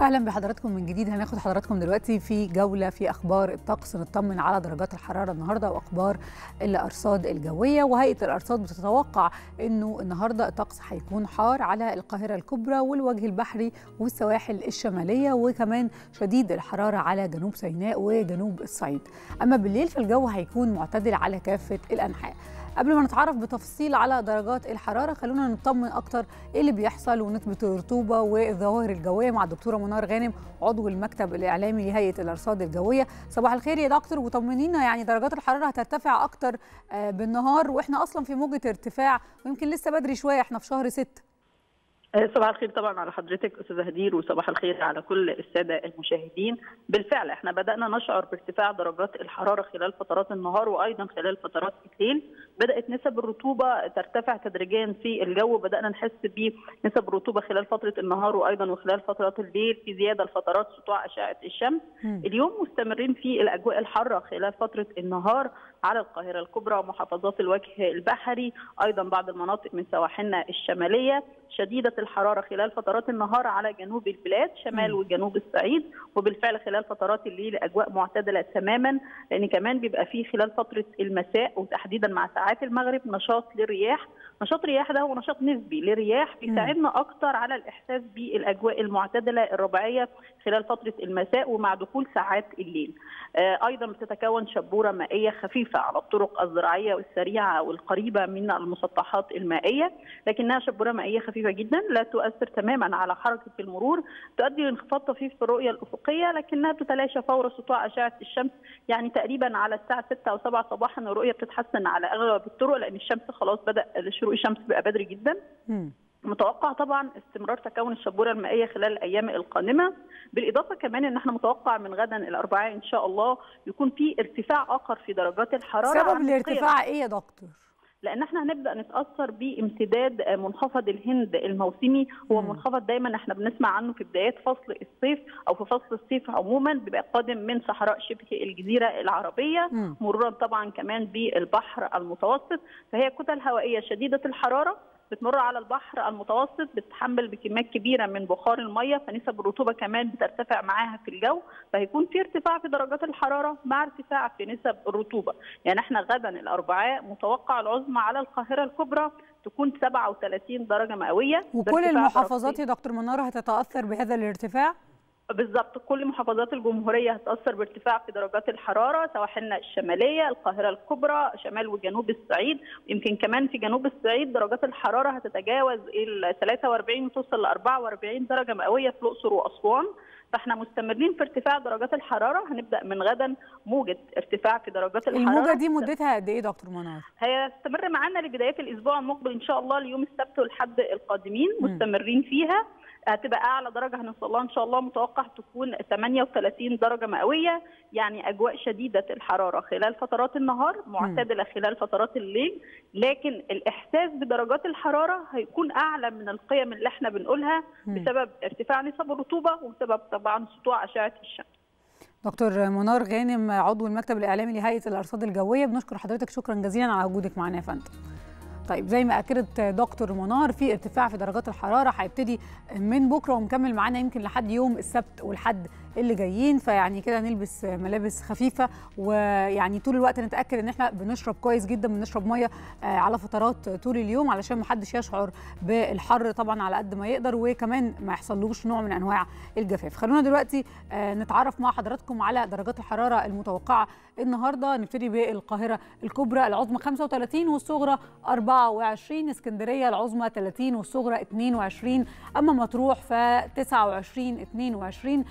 أهلا بحضراتكم من جديد. هناخد حضراتكم دلوقتي في جولة في أخبار الطقس نطمن على درجات الحرارة النهارده وأخبار الأرصاد الجوية. وهيئة الأرصاد بتتوقع إنه النهارده الطقس هيكون حار على القاهرة الكبرى والوجه البحري والسواحل الشمالية وكمان شديد الحرارة على جنوب سيناء وجنوب الصعيد. أما بالليل فالجو هيكون معتدل على كافة الأنحاء. قبل ما نتعرف بتفصيل على درجات الحرارة خلونا نطمن أكتر إيه اللي بيحصل ونسبة الرطوبة والظواهر الجوية مع الدكتورة منار غانم عضو المكتب الإعلامي لهيئة الأرصاد الجوية. صباح الخير يا دكتور وطمنينا يعني درجات الحرارة هترتفع أكتر بالنهار وإحنا أصلا في موجة ارتفاع ويمكن لسه بدري شوية إحنا في شهر 6 صباح الخير طبعا على حضرتك أستاذة هدير وصباح الخير على كل السادة المشاهدين. بالفعل إحنا بدأنا نشعر بارتفاع درجات الحرارة خلال فترات النهار وأيضا خلال فترات الليل بدأت نسب الرطوبة ترتفع تدريجيا في الجو بدأنا نحس بنسب الرطوبة خلال فترة النهار وأيضا وخلال فترات الليل في زيادة لفترات سطوع أشعة الشمس م. اليوم مستمرين في الأجواء الحارة خلال فترة النهار على القاهرة الكبرى ومحافظات الوجه البحري أيضا بعض المناطق من سواحلنا الشمالية شديدة الحرارة خلال فترات النهار على جنوب البلاد شمال م. وجنوب الصعيد وبالفعل خلال فترات الليل أجواء معتدلة تماما لأن كمان بيبقى فيه خلال فترة المساء وتحديدا مع ساعات المغرب نشاط للرياح نشاط الرياح ده هو نشاط نسبي للرياح بيساعدنا أكتر على الإحساس بالأجواء المعتدلة الرباعية خلال فترة المساء ومع دخول ساعات الليل. أيضا بتتكون شبورة مائية خفيفة على الطرق الزراعية والسريعة والقريبة من المسطحات المائية لكنها شبورة مائية خفيفة جدا لا تؤثر تماما على حركة المرور تؤدي لانخفاض طفيف في الرؤية الأفقية لكنها تتلاشى فور سطوع إشعة الشمس يعني تقريبا على الساعة 6 أو 7 صباحا الرؤية بتتحسن على أغلب الطرق لأن الشمس خلاص بدأ شروق الشمس بقى بدري جدا. م. متوقع طبعا استمرار تكون الشبوره المائية خلال الأيام القادمة. بالإضافة كمان إن إحنا متوقع من غدا الأربعاء إن شاء الله يكون في ارتفاع آخر في درجات الحرارة سبب الارتفاع إيه يا دكتور؟ لأن إحنا هنبدأ نتأثر بامتداد منخفض الهند الموسمي هو. منخفض دايما إحنا بنسمع عنه في بدايات فصل الصيف أو في فصل الصيف عموما بيبقى قادم من صحراء شبه الجزيرة العربية. مرورا طبعا كمان بالبحر المتوسط فهي كتل هوائية شديدة الحرارة بتمر على البحر المتوسط بتتحمل بكميات كبيرة من بخار المية فنسب الرطوبة كمان بترتفع معاها في الجو فهيكون في ارتفاع في درجات الحرارة مع ارتفاع في نسب الرطوبة. يعني إحنا غدا الأربعاء متوقع العظمى على القاهرة الكبرى تكون 37 درجة مئوية. وكل المحافظات يا دكتور منارة هتتأثر بهذا الارتفاع؟ بالظبط. كل محافظات الجمهورية هتأثر بارتفاع في درجات الحرارة سواحلنا الشمالية القاهرة الكبرى شمال وجنوب الصعيد. يمكن كمان في جنوب الصعيد درجات الحرارة هتتجاوز ال 43 وتوصل ل 44 درجة مئوية في الأقصر وأسوان. فإحنا مستمرين في ارتفاع درجات الحرارة. هنبدأ من غدا موجة ارتفاع في درجات الحرارة. الموجة دي مدتها قد إيه دكتور منار هيستمر معانا لبدايات الأسبوع المقبل إن شاء الله ليوم السبت والحد القادمين. مستمرين فيها. هتبقى أعلى درجة هنوصل لها إن شاء الله متوقع تكون 38 درجة مئوية يعني أجواء شديدة الحرارة خلال فترات النهار معتدلة خلال فترات الليل لكن الإحساس بدرجات الحرارة هيكون أعلى من القيم اللي إحنا بنقولها بسبب ارتفاع نسب الرطوبة وبسبب طبعا سطوع أشعة الشمس. دكتور منار غانم عضو المكتب الإعلامي لهيئة الأرصاد الجوية بنشكر حضرتك شكرا جزيلا على وجودك معنا يا فندم. طيب زي ما أكدت دكتور منار في ارتفاع في درجات الحرارة هيبتدي من بكرة ومكمل معانا يمكن لحد يوم السبت والحد اللي جايين. فيعني كده نلبس ملابس خفيفة ويعني طول الوقت نتأكد إن إحنا بنشرب كويس جدا بنشرب مية على فترات طول اليوم علشان ما حدش يشعر بالحر طبعا على قد ما يقدر وكمان ما يحصلوش نوع من أنواع الجفاف. خلونا دلوقتي نتعرف مع حضراتكم على درجات الحرارة المتوقعة النهارده. نبتدي بالقاهرة الكبرى العظمى 35 والصغرى 24 اسكندرية العظمى 30 والصغرى 22 أما مطروح ف 29 22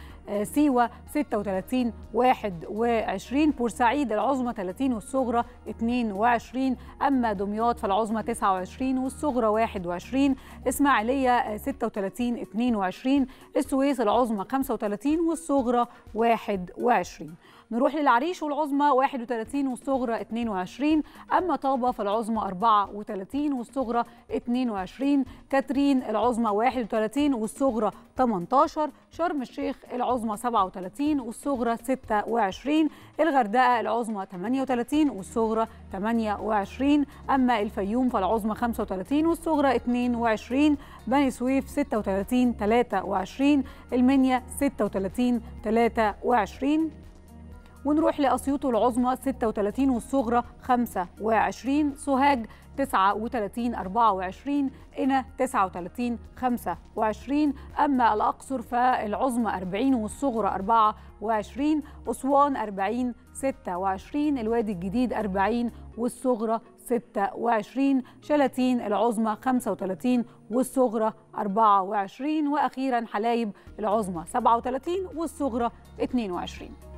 سيوة 36 21 بورسعيد العظمى 30 والصغرى 22 أما دمياط فالعظمى 29 والصغرى 21 إسماعيلية 36 22 السويس العظمى 35 والصغرى 21 نروح للعريش والعظمى 31 والصغرى 22 أما طابة فالعظمى 34 والصغرى 22 كاترين العظمى 31 والصغرى 18 شرم الشيخ العظمى 37 والصغرى 26 الغردقة العظمى 38 والصغرى 28 أما الفيوم فالعظمى 35 والصغرى 22 بني سويف 36 23 المنيا 36 23 ونروح لأسيوط العظمى 36 والصغرى 25 سوهاج 39 24 قنا 39 25 أما الأقصر فالعظمى 40 والصغرى 24 أسوان 40 26 الوادي الجديد 40 والصغرى 26 شلاتين العظمى 35 والصغرى 24 وأخيرا حلايب العظمى 37 والصغرى 22